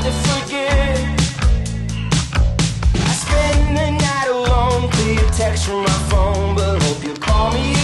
hard to forget. I spend the night alone, clear text from my phone, but hope you call me